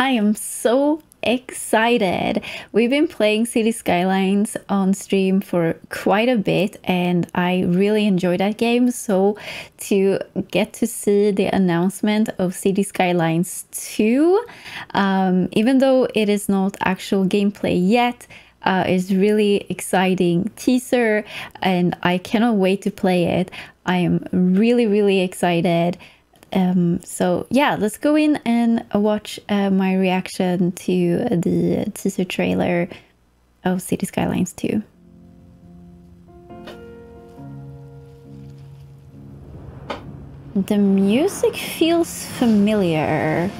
I am so excited. We've been playing City Skylines on stream for quite a bit and I really enjoy that game. So to get to see the announcement of City Skylines 2, um, even though it is not actual gameplay yet, uh, is really exciting teaser and I cannot wait to play it. I am really, really excited. Um, so yeah, let's go in and watch uh, my reaction to the teaser trailer of City Skylines 2. The music feels familiar.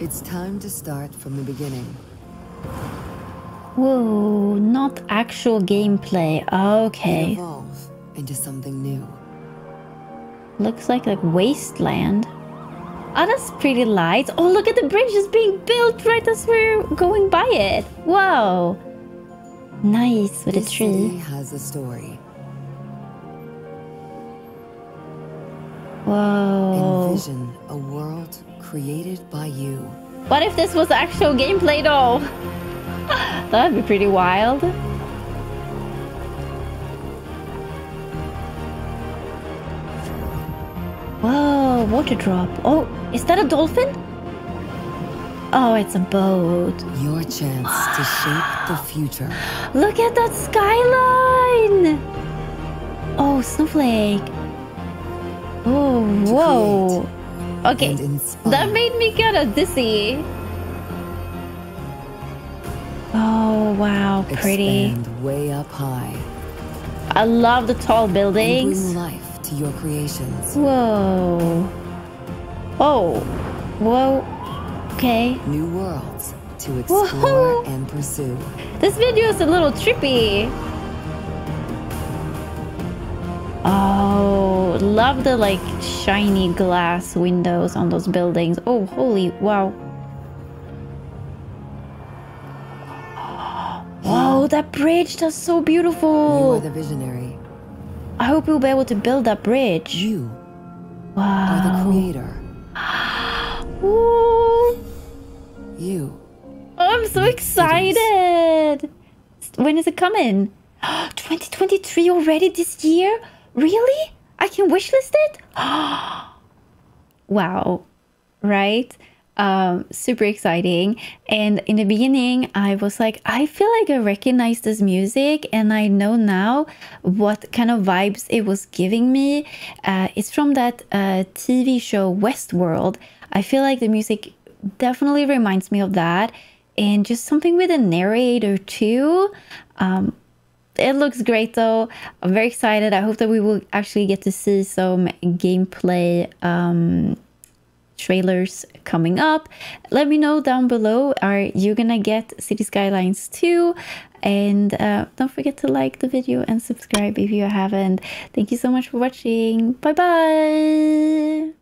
It's time to start from the beginning. Whoa, not actual gameplay. Okay. Evolve into something new. Looks like a wasteland. Oh, that's pretty light. Oh, look at the bridge is being built right as we're going by it. Whoa. Nice with this a tree. City has a story. Whoa. Envision a world created by you. What if this was actual gameplay though? That'd be pretty wild. Whoa, water drop. Oh, is that a dolphin? Oh, it's a boat. Your chance to shape the future. Look at that skyline! Oh, snowflake. Oh, whoa. Okay, that made me kind of dizzy. Oh, wow, pretty. Expand way up high. I love the tall And buildings. bring life to your creations. Whoa. Oh. Whoa. Okay. New worlds to Whoa. explore and pursue. This video is a little trippy. Oh, love the like shiny glass windows on those buildings. Oh, holy wow. Whoa, that bridge, that's so beautiful. You are the visionary. I hope we'll be able to build that bridge. You Wow. are the creator. Ooh. You I'm so excited. When is it coming? 2023 already this year? Really? I can wishlist it? wow. Right? Um, super exciting. And in the beginning, I was like, I feel like I recognize this music and I know now what kind of vibes it was giving me. Uh, it's from that uh, TV show Westworld. I feel like the music definitely reminds me of that. And just something with a narrator too. Um, it looks great though. I'm very excited. I hope that we will actually get to see some gameplay um, trailers coming up. Let me know down below. Are you gonna get City Skylines 2? And uh, don't forget to like the video and subscribe if you haven't. Thank you so much for watching. Bye bye.